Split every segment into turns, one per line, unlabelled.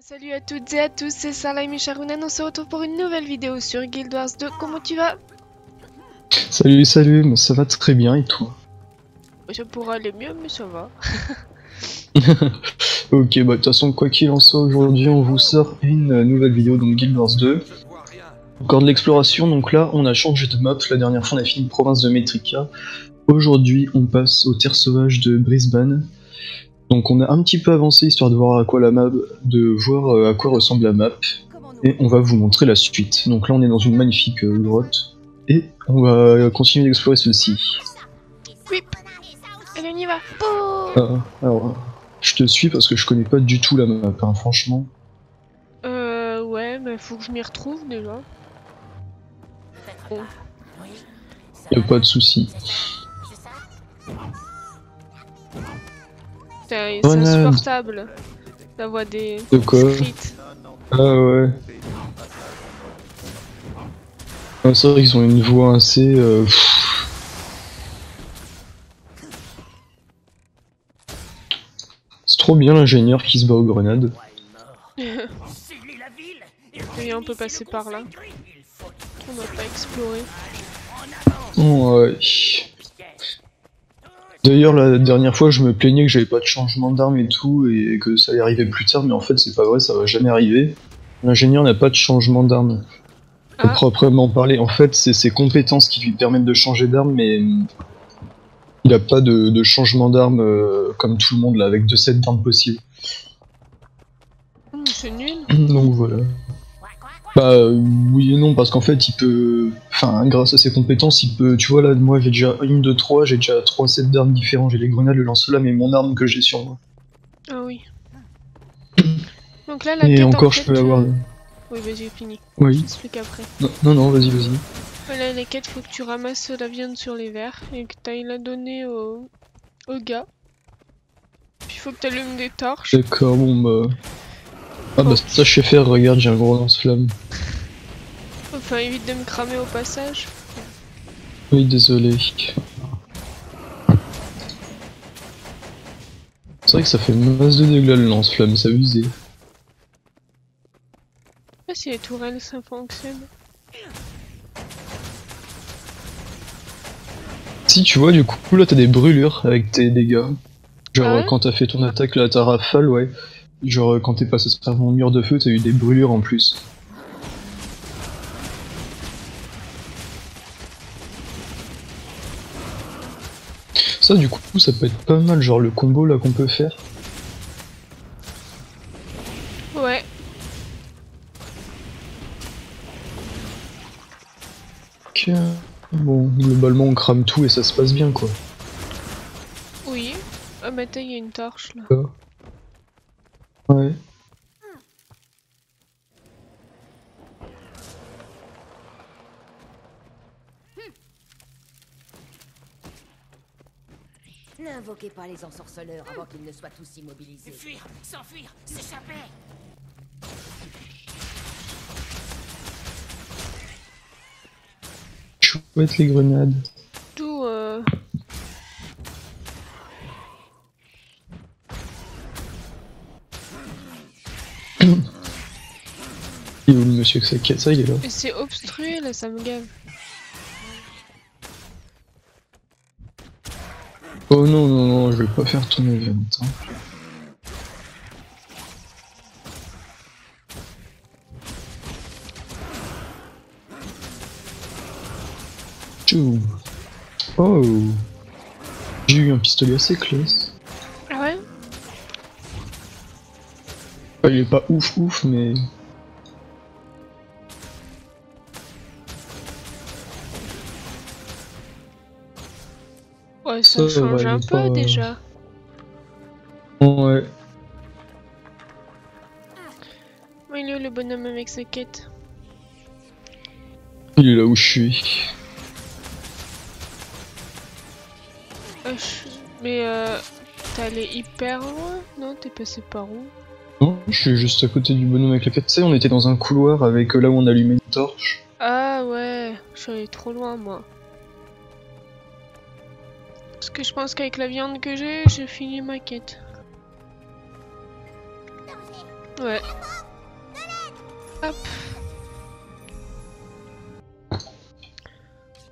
Salut à toutes et à tous, c'est Salime et Sharunan, on se retrouve pour une nouvelle vidéo sur Guild Wars 2. Comment tu vas?
Salut, salut, mais ça va très bien et toi?
Je pourrais aller mieux, mais ça va.
Ok, bah de toute façon, quoi qu'il en soit, aujourd'hui on vous sort une nouvelle vidéo dans Guild Wars 2. Encore de l'exploration, donc là on a changé de map, la dernière fois on a fini une province de Metrica. Aujourd'hui on passe aux terres sauvages de Brisbane. Donc on a un petit peu avancé histoire de voir à quoi la map, de voir euh, à quoi ressemble la map. Et on va vous montrer la suite. Donc là on est dans une magnifique euh, grotte. Et on va continuer d'explorer celle-ci.
On y va
alors, je te suis parce que je connais pas du tout la map, hein, franchement.
Euh, ouais, mais faut que je m'y retrouve déjà.
Y a pas de souci.
C'est insupportable d'avoir des
De quoi
frites.
Ah ouais. Ah, c'est vrai qu'ils ont une voix assez. euh. C'est trop bien l'ingénieur qui se bat aux grenades.
Et on peut passer par là. On n'a pas exploré.
Ouais. D'ailleurs, la dernière fois, je me plaignais que j'avais pas de changement d'arme et tout, et que ça allait arriver plus tard, mais en fait, c'est pas vrai, ça va jamais arriver. L'ingénieur n'a pas de changement d'arme.
Ah.
Proprement parler, en fait, c'est ses compétences qui lui permettent de changer d'arme, mais il a pas de, de changement d'arme euh, comme tout le monde là, avec deux sets d'armes possibles.
Hum, c'est nul.
Donc voilà. Bah euh, oui et non, parce qu'en fait, il peut. Enfin, grâce à ses compétences, il peut. Tu vois là, moi j'ai déjà une, deux, trois, j'ai déjà trois sets d'armes différents. J'ai les grenades, le lance-flamme et mon arme que j'ai sur moi.
Ah oui. Donc là, la
Et
quête, en
encore, je peux avoir.
euh, Oui, vas-y, fini.
Oui.
Explique après.
Non, non, non, vas-y, vas-y.
Voilà, la quête, faut que tu ramasses la viande sur les verres et que t'ailles la donner au, au gars. Puis faut que t'allumes des torches.
D'accord, bon bah. Ah bah ça je sais faire, regarde, j'ai un gros lance-flamme.
Enfin, évite de me cramer au passage.
Oui, désolé. C'est vrai que ça fait masse de dégâts le lance-flamme, c'est abusé.
Je sais pas si les tourelles ça fonctionne.
Si tu vois, du coup, là t'as des brûlures avec tes dégâts. Genre,
Ah ouais
quand t'as fait ton attaque, là ta rafale, ouais. Genre, quand t'es passé sur mon mur de feu, t'as eu des brûlures en plus. Ça, du coup, ça peut être pas mal, genre le combo là qu'on peut faire.
Ouais.
Ok. Bon, globalement, on crame tout et ça se passe bien, quoi.
Oui. Ah bah t'as, il y a une torche là.
Ouais.
N'invoquez pas les ensorceleurs avant qu'ils ne soient tous immobilisés.
Fuir, s'enfuir, s'échapper
Chouette les grenades.
Tout, euh...
Il est où le monsieur que ça Ça, il est là.
c'est obstrué là, ça me gave.
Oh non, non, non, je vais pas faire ton event. Hein. Tchou. Oh J'ai eu un pistolet assez classe.
Ah ouais?
Il est pas ouf ouf, mais...
Ça,
Ça,
change un peu
pas-
déjà.
Ouais.
Il est où le bonhomme avec sa quête?
Il est là où je suis.
Je- Mais euh... T'es allé hyper loin Non, t'es passé par où?
Non, je suis juste à côté du bonhomme avec la quête. Tu sais, on était dans un couloir avec euh, là où on allumait une torche.
Ah ouais, je suis allé trop loin moi. Parce que je pense qu'avec la viande que j'ai, j'ai fini ma quête. Ouais. Hop.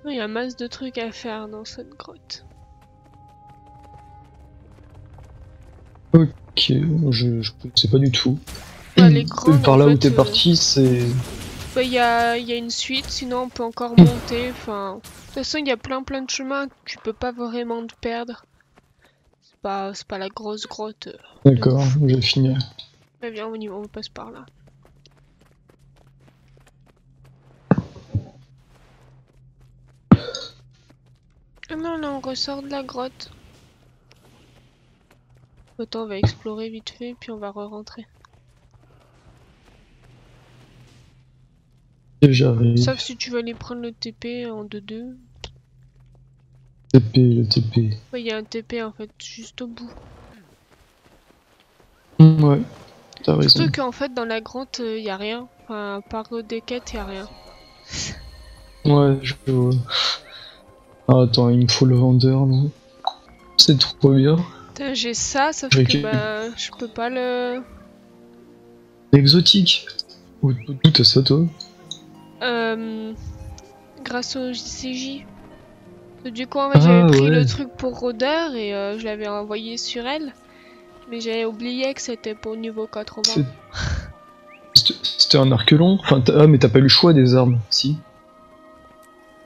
Il y a masse de trucs à faire dans cette grotte.
Ok, je, je sais pas du tout.
Ouais, les grottes,
Par là où t'es
euh,
parti, c'est.
Bah, il y a, il y a une suite, sinon on peut encore monter. Enfin, de toute façon, il y a plein plein de chemins. Tu peux pas vraiment te perdre. C'est pas, c'est pas la grosse grotte. euh.
D'accord, j'ai fini.
Mais viens, on y va, on passe par là. Ah non, là on ressort de la grotte. Autant on va explorer vite fait, puis on va re-rentrer.
J'arrive.
Sauf si tu veux aller prendre le TP en 2-2.
TP, le TP.
Ouais, il y a un TP en fait, juste au bout.
Mm, Ouais, t'as raison.
Surtout qu'en fait, dans la grotte, il y a rien. Enfin, à part euh, des quêtes, il a rien.
Ouais, je vois. Ah, attends, il me faut le vendeur, non? C'est trop bien.
J'ai ça, sauf que bah, je peux pas le.
Exotique. Où t'as ça, toi?
Euh, grâce au JCJ. Du coup, en fait,
Ah,
j'avais pris
ouais.
le truc pour Rôdeur et euh, je l'avais envoyé sur elle. Mais j'avais oublié que c'était pour niveau 80.
C'est- C'était un arc long Enfin, ah, mais t'as pas eu le choix des armes, si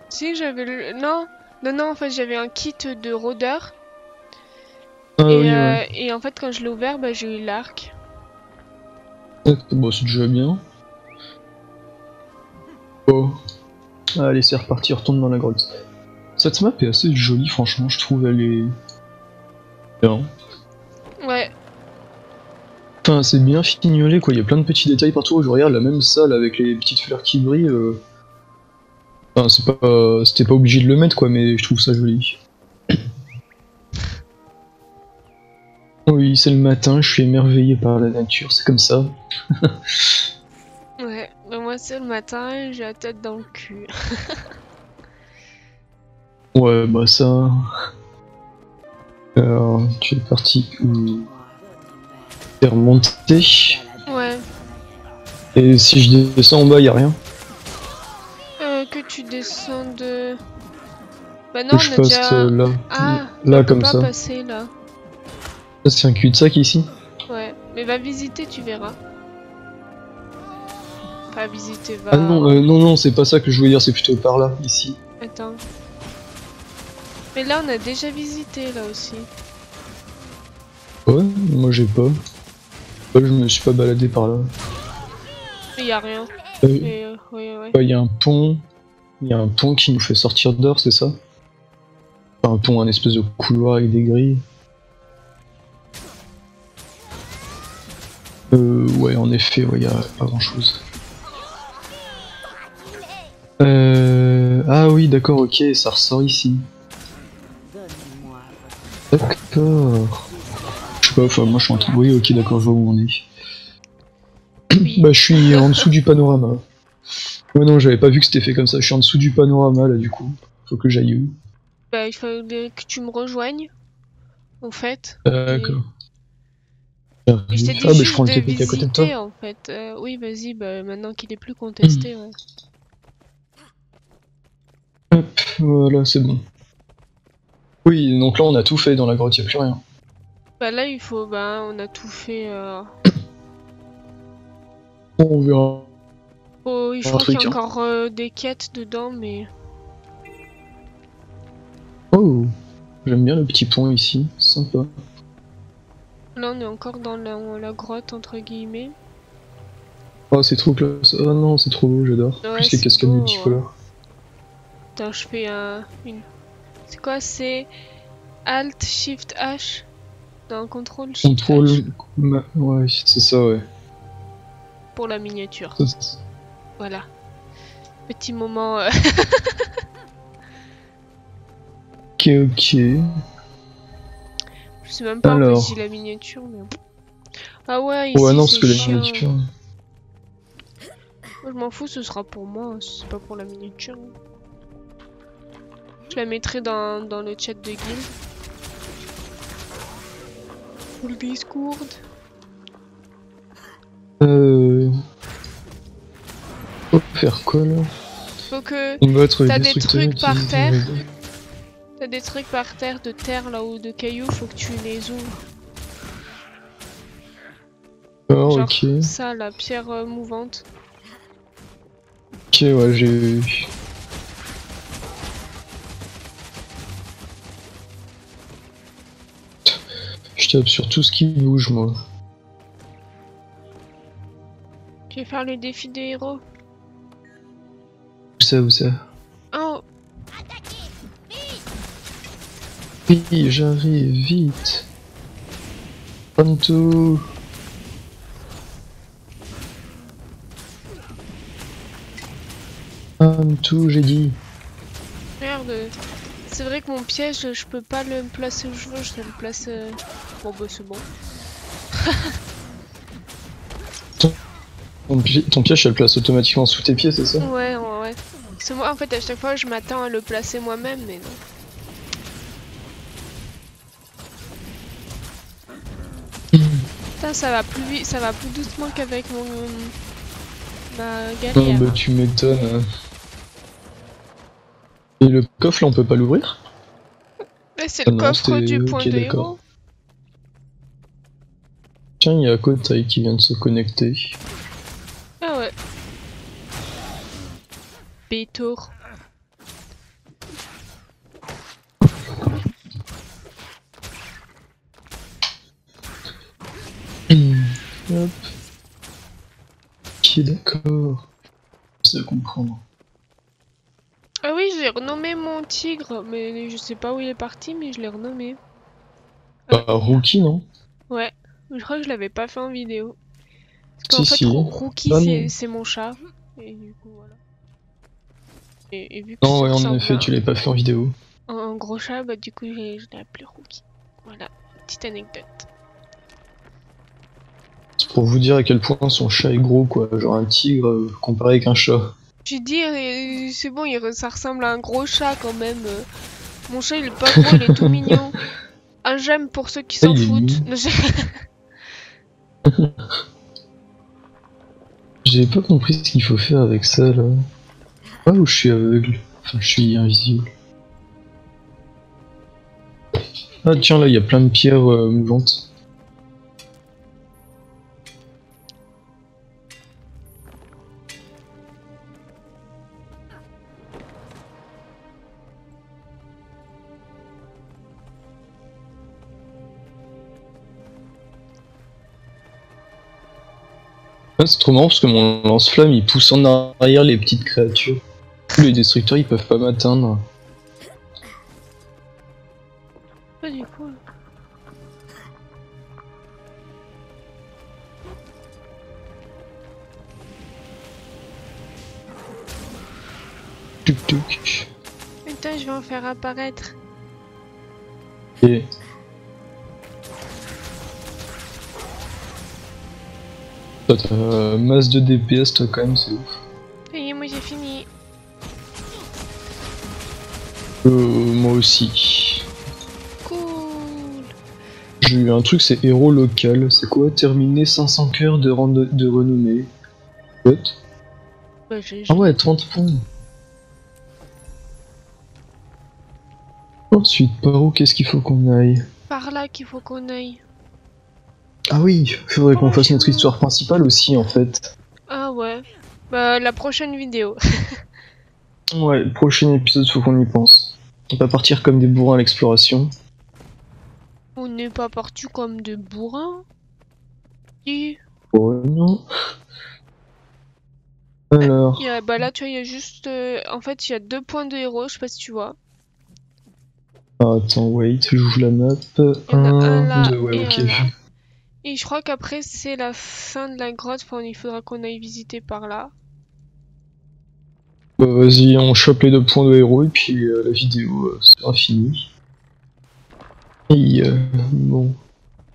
Si, j'avais le. Non, non, non, en fait, j'avais un kit de Rôdeur.
Ah
et,
oui,
euh,
ouais.
et en fait, quand je l'ai ouvert, bah, j'ai eu l'arc.
Bon, c'est déjà bien. Oh. Allez, c'est reparti, retourne dans la grotte. Cette map est assez jolie, franchement, je trouve, elle est... Bien.
Ouais,
Enfin, c'est bien fignolé, quoi, il y a plein de petits détails partout, je regarde la même salle avec les petites fleurs qui brillent. euh. Enfin, c'est pas... C'était pas obligé de le mettre, quoi, mais je trouve ça joli. Oui, c'est le matin, je suis émerveillé par la nature, c'est comme ça.
ouais. Moi, c'est le matin, j'ai la tête dans le cul.
Ouais, bah ça... Alors, tu es parti où? Faire monter.
Ouais.
Et si je descends en bas, y a rien?
Euh, que tu descends de. Bah non,
Que
on
je
a
passe
déjà.
euh, là.
Ah,
là,
on peut
comme
pas
ça.
passer là.
C'est un cul-de-sac ici?
Ouais, mais va visiter, tu verras. Pas visiter, va.
Ah non, euh, non, non, c'est pas ça que je voulais dire, c'est plutôt par là, ici.
Attends. Mais là, on a déjà visité là aussi.
Ouais, moi j'ai pas. Ouais, je me suis pas baladé par là.
Mais y a rien.
Euh,
euh, ouais, ouais.
Il y a un pont. Il y a un pont qui nous fait sortir dehors, c'est ça? Enfin, un pont, un espèce de couloir avec des grilles. Euh, ouais, en effet, ouais, y a pas grand chose. Euh... Ah oui, d'accord, ok, ça ressort ici.
Donne-moi
D'accord. Je sais pas, enfin, moi je suis en train. Oui, ok, d'accord, je vois où on est. Bah, je suis en dessous du panorama. Ouais, non, j'avais pas vu que c'était fait comme ça. Je suis en dessous du panorama là, du coup. Faut que j'aille où?
Bah, il fallait que tu me rejoignes. En fait.
D'accord.
Et
Ah, bah, je prends le TP qui est à côté de toi.
en fait. Euh, oui, vas-y, bah, maintenant qu'il est plus contesté.
Hmm.
ouais.
Voilà, c'est bon. Oui, donc là, on a tout fait dans la grotte, y a plus rien.
Bah, là, il faut. Bah, on a tout fait. euh,
on verra.
Oh, il faut qu'il y ait
hein.
encore euh, des quêtes dedans, mais.
Oh, j'aime bien le petit pont ici, sympa.
Là, on est encore dans la, la grotte, entre guillemets.
Oh, c'est trop classe. Oh non, c'est trop beau, j'adore.
Ouais,
Plus les cascades multicolores.
Attends, je fais un. Une... C'est quoi C'est. Alt, Shift, H Non, Contrôle, Shift,
Contrôle.
H
Ouais, c'est ça, ouais.
pour la miniature. Voilà. Petit moment. euh,
Ok, ok.
Je sais même pas en
Alors.
fait si la miniature, mais. Ah ouais, ici,
Ouais, non, parce
c'est
que la
chiant.
miniature.
Moi, je m'en fous, ce sera pour moi, hein, c'est pas pour la miniature la mettrai dans, le chat de guild. Ou le Discord. Euh...
Faut faire quoi là?
Faut que... T'as des trucs par terre. T'as des trucs par terre de terre là-haut, de cailloux, faut que tu les ouvres. Oh,
ok.
Ça, la pierre euh, mouvante.
Ok, ouais, j'ai. Je tape sur tout ce qui bouge moi.
Je vais faire le défi des héros.
Où ça où ça
Oh,
Oui j'arrive vite. Prends tout. J'ai dit.
merde. C'est vrai que mon piège, je peux pas le placer où je veux, je le placer... euh, bah c'est bon.
Ton, pi- ton piège elle place automatiquement sous tes pieds c'est ça?
Ouais, ouais, ouais. C'est moi, en fait, à chaque fois, je m'attends à le placer moi-même, mais non. Putain, ça va plus vite, ça va plus doucement qu'avec mon... ma
Non
galère.
bah tu m'étonnes. hein. Et le coffre là on peut pas l'ouvrir?
Mais c'est
Ah
le
non,
coffre du point de héros.
Tiens il y a Kotai qui vient de se connecter.
Ah ouais. Bétour.
Hop. Ok d'accord. C'est à comprendre.
Ah oui, j'ai renommé mon tigre, mais je sais pas où il est parti, mais je l'ai renommé.
Bah Rookie non?
Ouais, je crois que je l'avais pas fait en vidéo. Parce qu'en
Si,
fait,
si.
Rookie, c'est- mon chat. Et du coup, voilà. Et, et vu que
Non ouais en effet tu l'as pas fait en vidéo.
un, gros chat, bah du coup, je l'ai appelé Rookie. Voilà, petite anecdote.
C'est pour vous dire à quel point son chat est gros quoi. Genre un tigre euh, comparé avec un chat.
J'ai dit, euh, c'est bon, ça ressemble à un gros chat quand même. euh. Mon chat, il est pas gros, il est tout mignon. Un j'aime pour ceux qui
Ah,
s'en foutent. J'ai
pas compris ce qu'il faut faire avec ça là. Ah ou je suis aveugle. Enfin je suis invisible. Ah tiens là il y a plein de pierres euh, mouvantes. C'est trop marrant parce que mon lance-flamme il pousse en arrière les petites créatures. Les destructeurs ils peuvent pas m'atteindre.
Pas du coup.
Tuk tuk.
Putain, je vais en faire apparaître.
Et... euh, masse de DPS toi quand même c'est ouf.
Ça y est, moi j'ai fini.
Euh, moi aussi.
Cool.
J'ai eu un truc c'est héros local. C'est quoi Terminer 500 cœurs de, de renommée? What?
Bah,
Ah ouais 30 points. Ensuite par où qu'est-ce qu'il faut qu'on aille?
Par là qu'il faut qu'on aille.
Ah oui, faudrait qu'on fasse notre histoire principale aussi en fait.
Ah ouais. Bah, la prochaine vidéo.
Ouais, le prochain épisode, faut qu'on y pense. On va partir comme des bourrins à l'exploration.
On n'est pas parti comme des bourrins. Si.
Oh non. Alors,
Il y a- bah là, tu vois, il y a juste. euh, en fait, il y a deux points de héros, je sais pas si tu vois.
ah, attends, wait, j'ouvre la map.
y en a un là
deux, ouais,
et
ok.
un là. Et je crois qu'après, c'est la fin de la grotte. Enfin, il faudra qu'on aille visiter par là.
Bah vas-y, on chope les deux points de héros et puis euh, la vidéo euh, sera finie. Et euh, bon.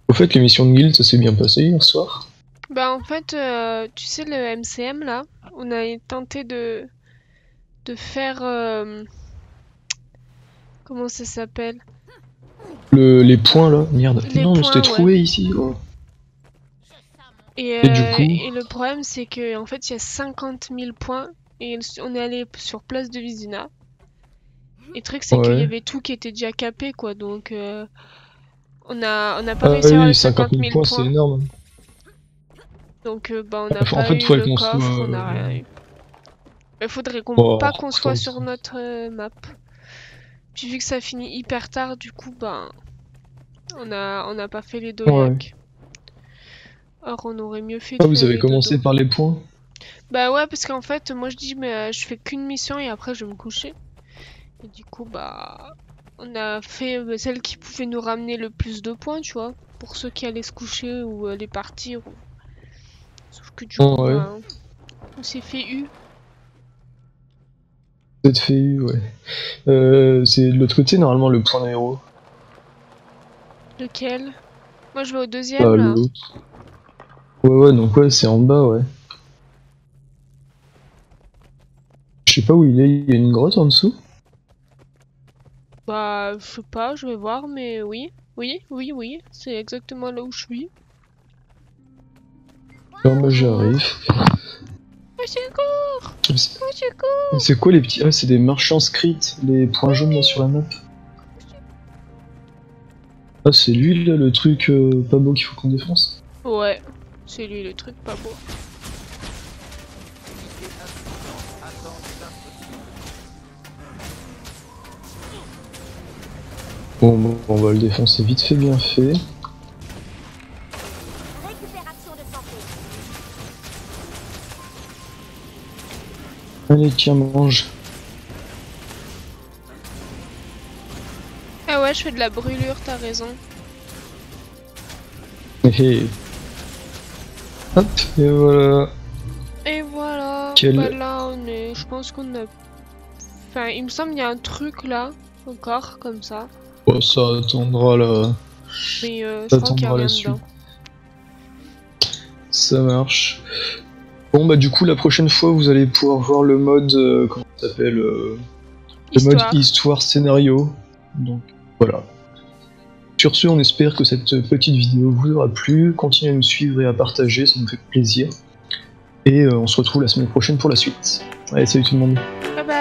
Au fait, l'émission de Guild, ça s'est bien passé hier soir.
Bah, en fait, tu sais, le MCM là, on a tenté de. de faire. Comment ça s'appelle?
Le, les points là, merde.
Les
non, on
points,
s'était trouvé ici. oh.
Et,
Et du
euh,
coup
et le problème, c'est que en fait, il y a 50 000 points et on est allé sur place de Vizina. Et le truc, c'est
Ouais.
qu'il y avait tout qui était déjà capé, quoi. Donc, euh, on a, on a pas
Ah
réussi à avoir les
50
50
000
000
points, c'est énorme.
Donc, euh, bah, on
en
pas
fait,
eu le coffre,
soit,
on a rien eu. Il faudrait qu'on
Oh,
pas qu'on soit sur notre euh, map. Puis vu que ça finit hyper tard, du coup, bah, on a, on n'a pas fait les deux
Ouais.
Or, on aurait mieux fait de
Ah, vous avez commencé par les points
Bah ouais, parce qu'en fait, moi je dis, mais euh, je fais qu'une mission et après je vais me coucher. Et du coup, bah, on a fait euh, celle qui pouvait nous ramener le plus de points, tu vois, pour ceux qui allaient se coucher ou allaient partir. ou- Sauf que du
Oh,
coup,
ouais.
bah, on s'est fait eu.
Vous êtes fait eu, ouais. Euh, c'est de l'autre côté, normalement, le point héros.
Lequel? Moi je vais au deuxième
Pas
là.
Ouais, ouais, donc ouais, c'est en bas, ouais. Je sais pas où il est, il y a une grotte en dessous
Bah, je sais pas, je vais voir, mais oui. Oui, oui, oui, c'est exactement là où je suis.
Non, moi j'arrive.
Secours
C'est
secours
c'est quoi les petits. Ah, c'est des marchands scripts, les points jaunes là sur la map. Ah, c'est lui là, le truc euh, pas beau qu'il faut qu'on défonce?
Ouais, c'est lui le truc pas beau.
Bon, bon, on va le défoncer vite fait, bien fait. Allez, tiens, mange.
Ah ouais, je fais de la brûlure, t'as raison.
Hé. Hop, et voilà.
Et voilà,
Quel-
bah là on est, je pense qu'on a... Enfin, il me semble qu'il y a un truc là, encore, comme ça.
Bon, ça attendra là.
Mais euh, je
Ça
crois qu'il y a
attendra la
rien dedans.
Ça marche. Bon, bah, du coup, la prochaine fois, vous allez pouvoir voir le mode. euh, comment ça s'appelle euh, Le mode histoire scénario. Donc, voilà. Sur ce, on espère que cette petite vidéo vous aura plu. Continuez à nous suivre et à partager, ça nous fait plaisir. Et euh, on se retrouve la semaine prochaine pour la suite. Allez, salut tout le monde.
Bye bye